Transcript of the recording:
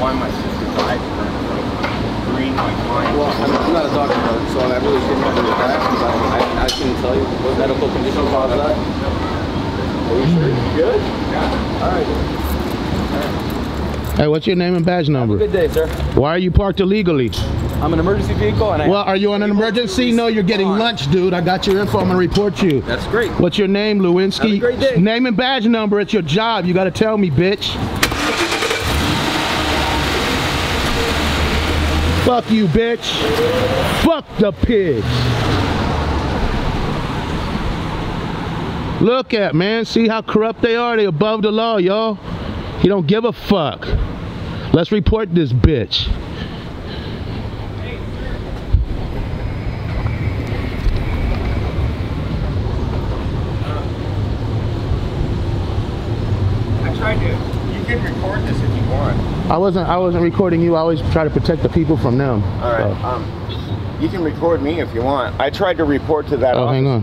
why my sister died green my mind. Well, I'm, not a doctor, brother, so I really shouldn't have those reactions. I, I, I couldn't tell you what medical condition caused that. Are you sure? You good? Yeah. All right. Hey, what's your name and badge number? good day, sir. Why are you parked illegally? I'm an emergency vehicle and I Well, are you on an emergency? No, you're getting on. lunch, dude. I got your info. I'm going to report you. That's great. What's your name, Lewinsky? Have a great day. Name and badge number. It's your job. You got to tell me, bitch. Fuck you, bitch. Fuck the pigs. Look at man, see how corrupt they are? They above the law, y'all. He don't give a fuck. Let's report this bitch. I tried to. Can record this if you want. I wasn't I wasn't recording you. I always try to protect the people from them. All right. So- Um, you can record me if you want. I tried to report to that Oh, office. hang on.